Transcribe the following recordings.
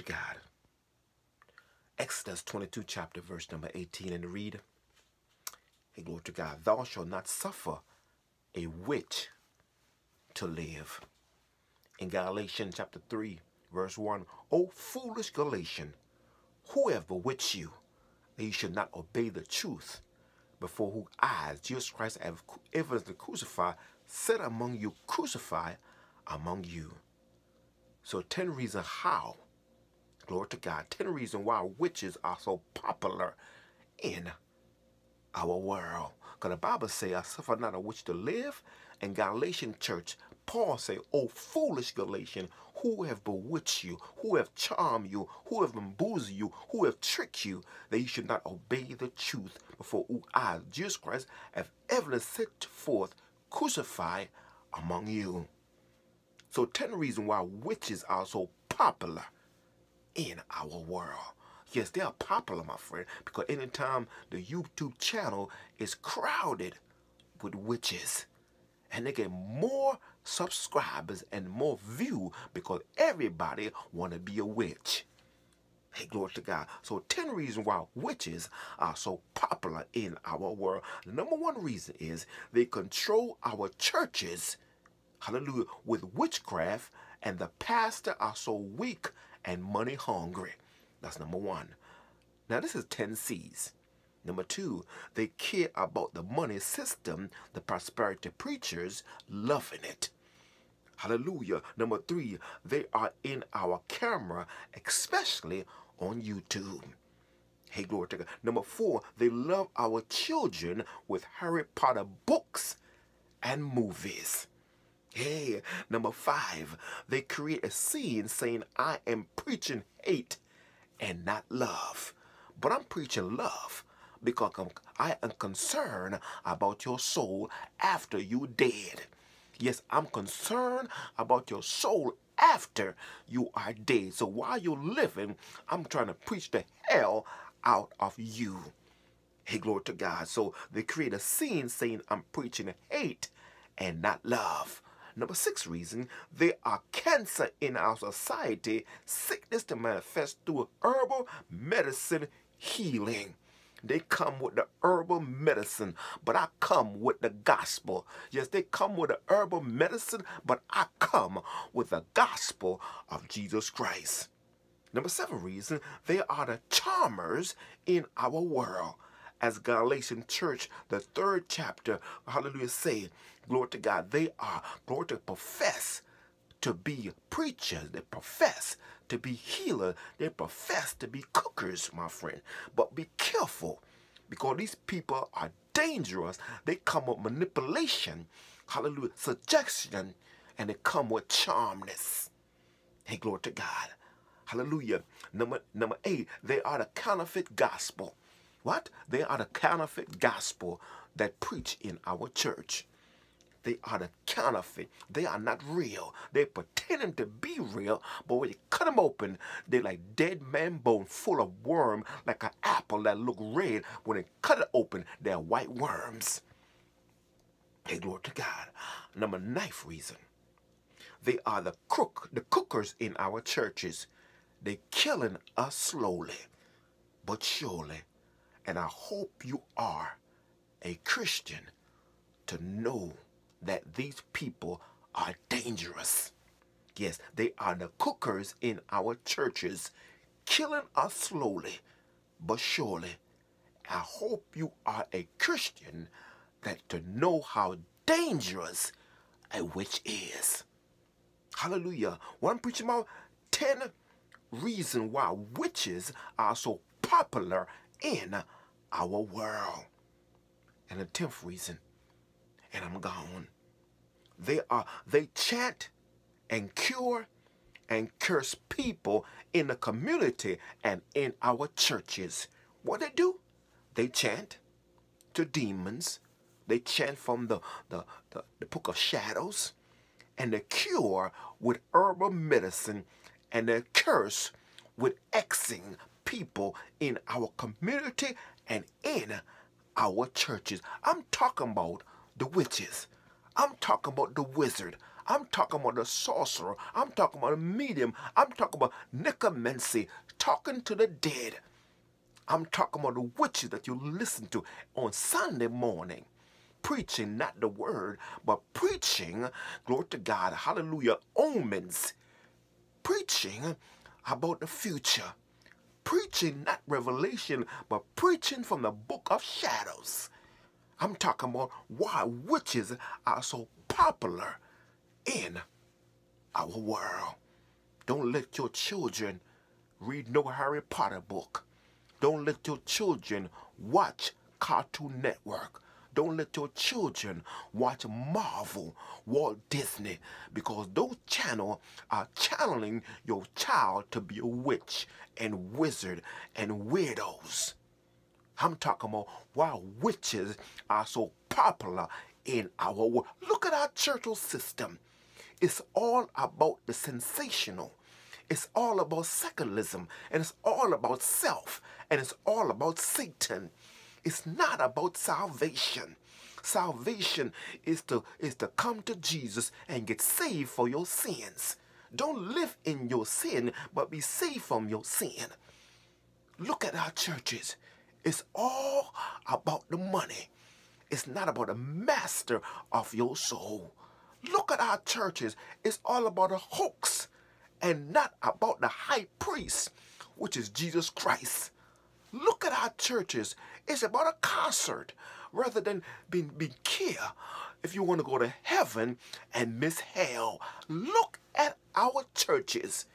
to God. Exodus 22, chapter verse number 18, and read, Hey, glory to God, thou shalt not suffer a witch to live. In Galatians chapter 3, verse 1, O foolish Galatian, whoever bewitched you that you should not obey the truth, before whose eyes Jesus Christ have evidence crucified, set among you, crucify among you. So 10 reasons how, glory to God, 10 reasons why witches are so popular in our world. Because the Bible say, I suffer not a witch to live. In Galatian church, Paul say, O foolish Galatian, who have bewitched you, who have charmed you, who have bamboozled you, who have tricked you, that you should not obey the truth before who I, Jesus Christ, have ever set forth, crucified among you. So 10 reasons why witches are so popular in our world. Yes, they are popular, my friend, because anytime the YouTube channel is crowded with witches, and they get more subscribers and more view because everybody want to be a witch. Hey, glory to God. So 10 reasons why witches are so popular in our world. The number one reason is they control our churches, hallelujah, with witchcraft, and the pastor are so weak and money hungry. That's number one. Now, this is 10 C's. Number two, they care about the money system, the prosperity preachers loving it. Hallelujah. Number three, they are in our camera, especially on YouTube. Hey, glory to God. Number four, they love our children with Harry Potter books and movies. Hey, number five, they create a scene saying, I am preaching hate and not love. But I'm preaching love because I'm, I am concerned about your soul after you dead. Yes, I'm concerned about your soul after you are dead. So while you're living, I'm trying to preach the hell out of you. Hey, glory to God. So they create a scene saying I'm preaching hate and not love. Number six reason, there are cancer in our society, sickness to manifest through herbal medicine healing. They come with the herbal medicine, but I come with the gospel. Yes, they come with the herbal medicine, but I come with the gospel of Jesus Christ. Number seven reason, they are the charmers in our world. As Galatian church, the third chapter, hallelujah, say, glory to God, they are, glory to profess to be preachers. They profess to be healers. They profess to be cookers, my friend. But be careful because these people are dangerous. They come with manipulation, hallelujah, suggestion, and they come with charmness. Hey, glory to God. Hallelujah. Number, number eight, they are the counterfeit gospel. What? They are the counterfeit gospel that preach in our church. They are the counterfeit. They are not real. They're pretending to be real, but when you cut them open, they're like dead man bone full of worm, like an apple that look red. When they cut it open, they're white worms. Hey, glory to God. Number ninth reason. They are the crook, the cookers in our churches. They're killing us slowly, but surely. And I hope you are a Christian to know that these people are dangerous. Yes, they are the cookers in our churches, killing us slowly but surely. I hope you are a Christian that to know how dangerous a witch is. Hallelujah. What I'm preaching about 10 reasons why witches are so popular in our world. And the 10th reason and I'm gone. They are they chant and cure and curse people in the community and in our churches. What they do? They chant to demons. They chant from the, the, the, the book of shadows. And they cure with herbal medicine. And they curse with Xing people in our community and in our churches. I'm talking about the witches. I'm talking about the wizard. I'm talking about the sorcerer. I'm talking about a medium. I'm talking about necromancy, talking to the dead. I'm talking about the witches that you listen to on Sunday morning. Preaching not the word, but preaching, glory to God, hallelujah, omens. Preaching about the future. Preaching not revelation, but preaching from the book of shadows. I'm talking about why witches are so popular in our world. Don't let your children read no Harry Potter book. Don't let your children watch Cartoon Network. Don't let your children watch Marvel, Walt Disney, because those channels are channeling your child to be a witch and wizard and weirdos. I'm talking about why witches are so popular in our world. Look at our church system. It's all about the sensational. It's all about secularism and it's all about self and it's all about Satan. It's not about salvation. Salvation is to is to come to Jesus and get saved for your sins. Don't live in your sin, but be saved from your sin. Look at our churches. It's all about the money. It's not about the master of your soul. Look at our churches. It's all about a hoax and not about the high priest, which is Jesus Christ. Look at our churches. It's about a concert rather than being, being care if you want to go to heaven and miss hell. Look at our churches.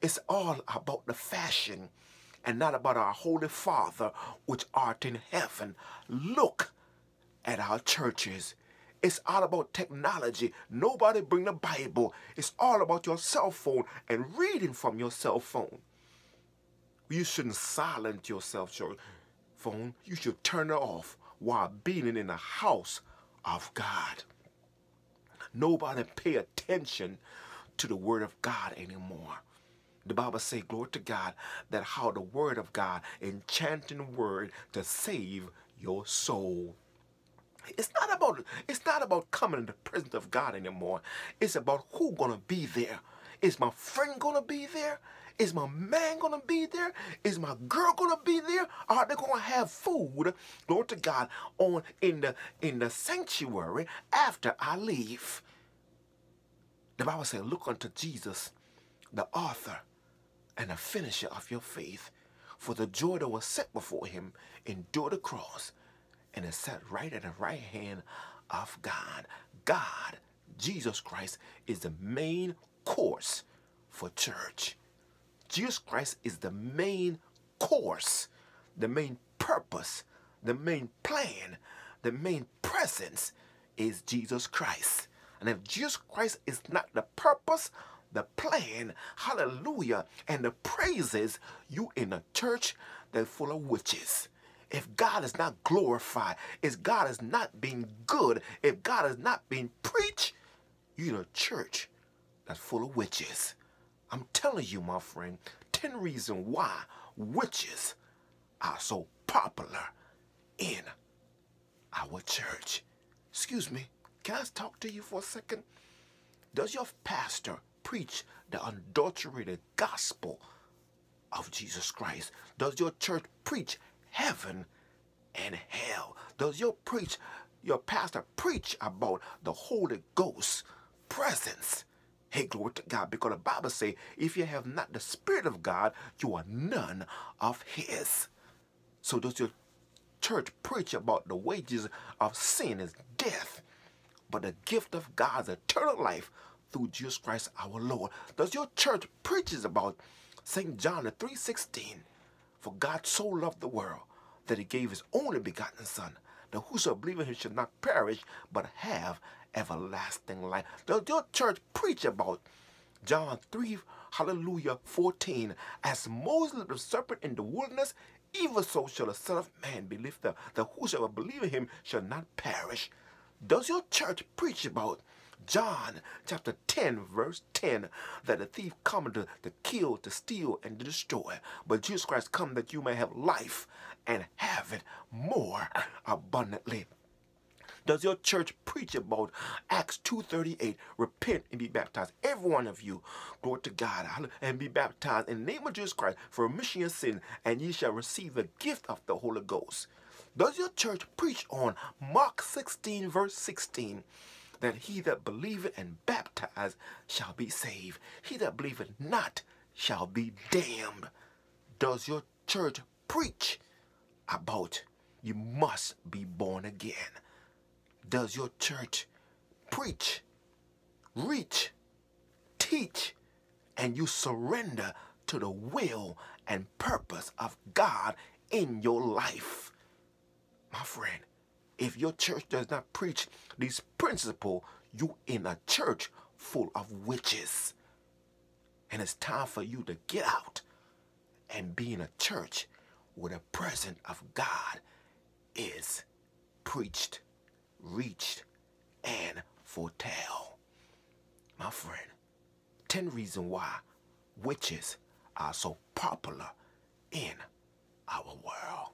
It's all about the fashion and not about our Holy Father which art in heaven. Look at our churches. It's all about technology. Nobody bring the Bible. It's all about your cell phone and reading from your cell phone. You shouldn't silence yourself, your phone. You should turn it off while being in the house of God. Nobody pay attention to the word of God anymore. The Bible say, glory to God, that how the word of God, enchanting word to save your soul. It's not about it's not about coming in the presence of God anymore. It's about who gonna be there. Is my friend gonna be there? Is my man gonna be there? Is my girl gonna be there? Are they gonna have food, Lord to God, on in the in the sanctuary after I leave? The Bible says, look unto Jesus, the author and the finisher of your faith. For the joy that was set before him endured the cross and is set right at the right hand of God. God, Jesus Christ, is the main course for church. Jesus Christ is the main course, the main purpose, the main plan, the main presence is Jesus Christ. And if Jesus Christ is not the purpose, the plan, hallelujah, and the praises, you in a church that's full of witches if God is not glorified, if God is not being good, if God is not being preached, you're in a church that's full of witches. I'm telling you, my friend, 10 reasons why witches are so popular in our church. Excuse me, can I talk to you for a second? Does your pastor preach the unadulterated gospel of Jesus Christ? Does your church preach heaven and hell? Does your preach, your pastor preach about the Holy Ghost presence? Hey, glory to God, because the Bible says, if you have not the Spirit of God, you are none of His. So does your church preach about the wages of sin is death, but the gift of God's eternal life through Jesus Christ our Lord? Does your church preaches about St. John 3.16, for God so loved the world that he gave his only begotten Son, that whoso in him should not perish, but have everlasting life. Does your church preach about John 3, hallelujah, 14? As Moses the serpent in the wilderness, even so shall the Son of Man be lifted up, that whosoever believe in him shall not perish. Does your church preach about John chapter 10, verse 10, that the thief cometh to, to kill, to steal, and to destroy. But Jesus Christ come that you may have life and have it more abundantly. Does your church preach about Acts 2.38, repent and be baptized, every one of you, glory to God, and be baptized in the name of Jesus Christ for remission of sin, and ye shall receive the gift of the Holy Ghost. Does your church preach on Mark 16, verse 16, that he that believeth and baptized shall be saved, he that believeth not shall be damned? Does your church preach about you must be born again? Does your church preach, reach, teach, and you surrender to the will and purpose of God in your life? My friend, if your church does not preach these principles, you in a church full of witches. And it's time for you to get out and be in a church where the presence of God is preached, reached, and foretell. My friend, 10 reasons why witches are so popular in our world.